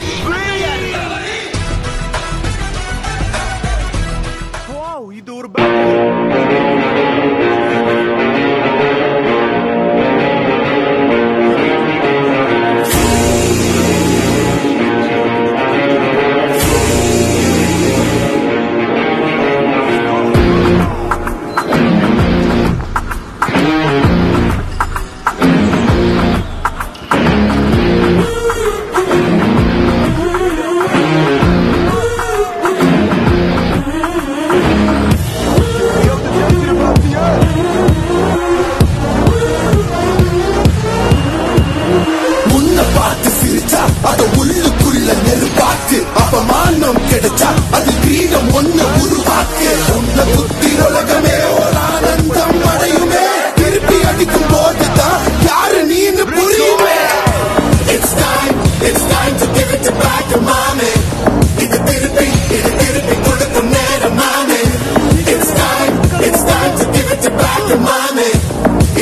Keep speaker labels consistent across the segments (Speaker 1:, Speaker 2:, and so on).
Speaker 1: Ready?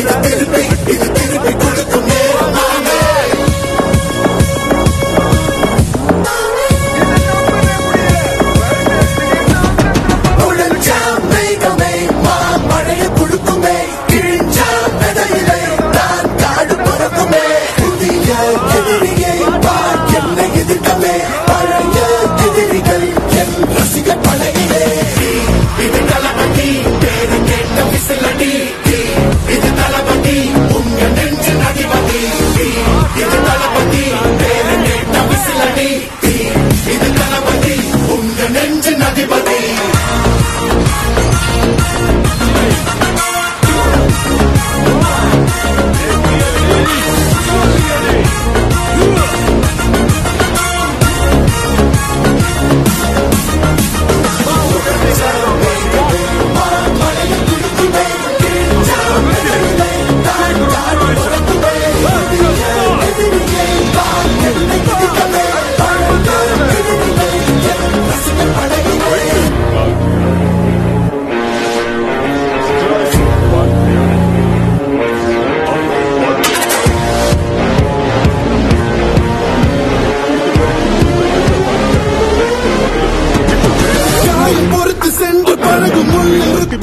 Speaker 1: Mira,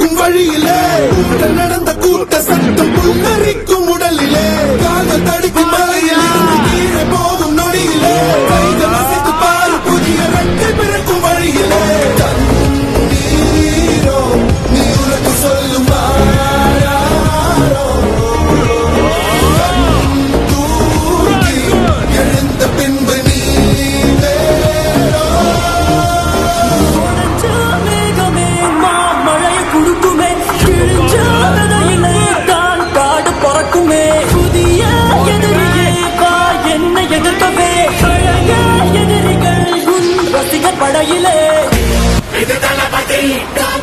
Speaker 1: வழியிலே நடந்த கூட்ட சட்டம் முன்னறி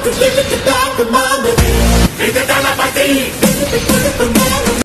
Speaker 1: Cause we get the back of money. Ain't that not my thing?